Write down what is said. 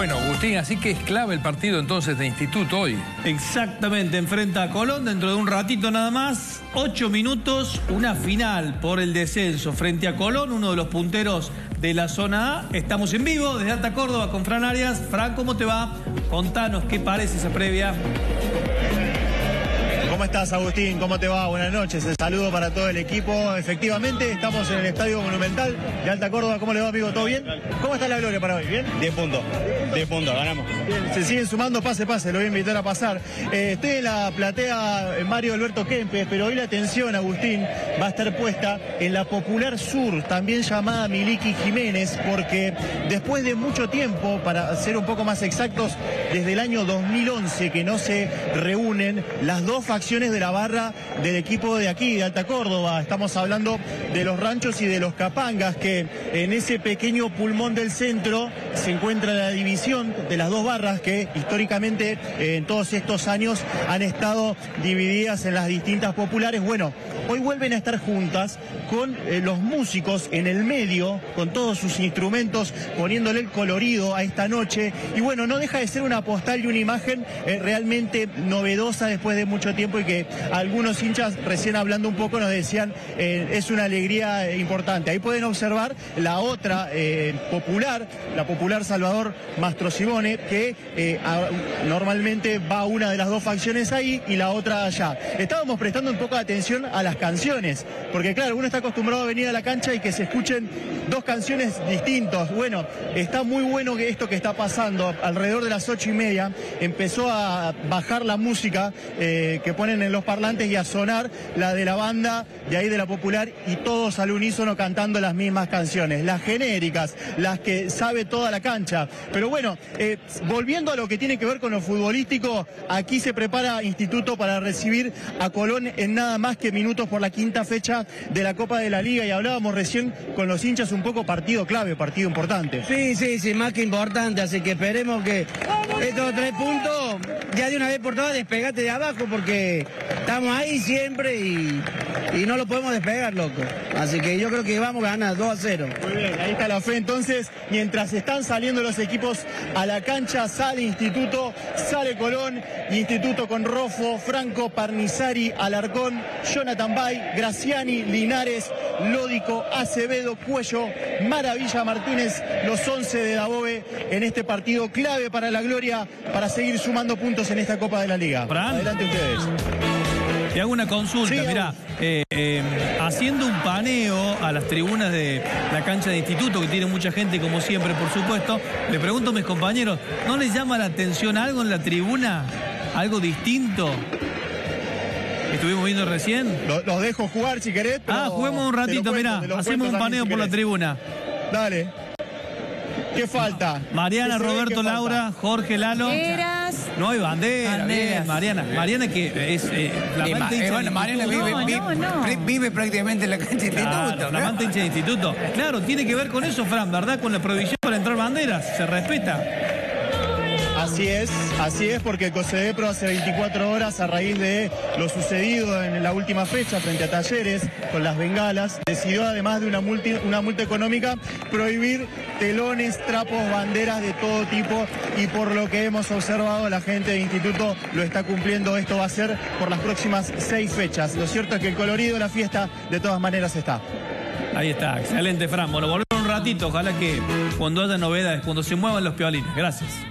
Bueno, Agustín, así que es clave el partido entonces de Instituto hoy. Exactamente, enfrenta a Colón dentro de un ratito nada más. Ocho minutos, una final por el descenso frente a Colón, uno de los punteros de la zona A. Estamos en vivo desde Alta Córdoba con Fran Arias. Fran, ¿cómo te va? Contanos qué parece esa previa. ¿Cómo estás, Agustín? ¿Cómo te va? Buenas noches. El saludo para todo el equipo. Efectivamente, estamos en el Estadio Monumental de Alta Córdoba. ¿Cómo le va, amigo? ¿Todo bien? ¿Cómo está la gloria para hoy? ¿Bien? 10 puntos. 10 puntos, ganamos. Se siguen sumando pase, pase. Lo voy a invitar a pasar. Eh, estoy en la platea eh, Mario Alberto Kempes, pero hoy la atención, Agustín, va a estar puesta en la Popular Sur, también llamada Miliki Jiménez, porque después de mucho tiempo, para ser un poco más exactos, desde el año 2011 que no se reúnen las dos facciones de la barra del equipo de aquí, de Alta Córdoba. Estamos hablando de los ranchos y de los capangas, que en ese pequeño pulmón del centro se encuentra la división de las dos barras que históricamente eh, en todos estos años han estado divididas en las distintas populares. Bueno, hoy vuelven a estar juntas con eh, los músicos en el medio, con todos sus instrumentos, poniéndole el colorido a esta noche. Y bueno, no deja de ser una postal y una imagen eh, realmente novedosa después de mucho tiempo y que algunos hinchas recién hablando un poco nos decían eh, es una alegría importante. Ahí pueden observar la otra eh, popular, la popular Salvador Mastro Simone, que eh, normalmente va una de las dos facciones ahí y la otra allá. Estábamos prestando un poco de atención a las canciones, porque claro, uno está acostumbrado a venir a la cancha y que se escuchen dos canciones distintas. Bueno, está muy bueno que esto que está pasando alrededor de las ocho y media empezó a bajar la música que pone en los parlantes y a sonar la de la banda de ahí de la popular y todos al unísono cantando las mismas canciones, las genéricas, las que sabe toda la cancha. Pero bueno, eh, volviendo a lo que tiene que ver con lo futbolístico, aquí se prepara Instituto para recibir a Colón en nada más que minutos por la quinta fecha de la Copa de la Liga y hablábamos recién con los hinchas un poco partido clave, partido importante. Sí, sí, sí, más que importante, así que esperemos que estos tres puntos ya de una vez por todas despegate de abajo porque estamos ahí siempre y, no lo podemos despegar, loco. Así que yo creo que vamos a ganar 2 a 0. Muy bien, ahí está la fe. Entonces, mientras están saliendo los equipos a la cancha, sale Instituto, sale Colón, Instituto con Rofo, Franco, Parnizari, Alarcón, Jonathan Bay, Graciani, Linares, Lódico, Acevedo, Cuello, Maravilla Martínez, los 11 de Dabove en este partido clave para la gloria, para seguir sumando puntos en esta Copa de la Liga. Adelante ustedes. Te hago una consulta, mira, eh, eh, haciendo un paneo a las tribunas de la cancha de instituto, que tiene mucha gente como siempre, por supuesto, le pregunto a mis compañeros, ¿no les llama la atención algo en la tribuna? ¿Algo distinto? Estuvimos viendo recién. Los, dejo jugar si querés. ah, juguemos un ratito, mira, hacemos un paneo por la tribuna. Dale. ¿Qué falta? Mariana, Roberto, Laura, Jorge, Lalo. No hay bandera, bien, Mariana. Mariana que es eh, eh, bueno, Mariana vive, vive, prácticamente en la cancha de instituto. La amante hincha de instituto. Claro, tiene que ver con eso, Fran, ¿verdad? Con la prohibición para entrar banderas. Se respeta. Así es, así es, porque COSEDEPRO hace 24 horas, a raíz de lo sucedido en la última fecha frente a Talleres con las bengalas, decidió además de una una multa económica prohibir telones, trapos, banderas de todo tipo y por lo que hemos observado la gente del instituto lo está cumpliendo. Esto va a ser por las próximas seis fechas. Lo cierto es que el colorido de la fiesta de todas maneras está. Ahí está, excelente Fran. Bueno, volvemos un ratito, ojalá que cuando haya novedades, cuando se muevan los piolines. Gracias.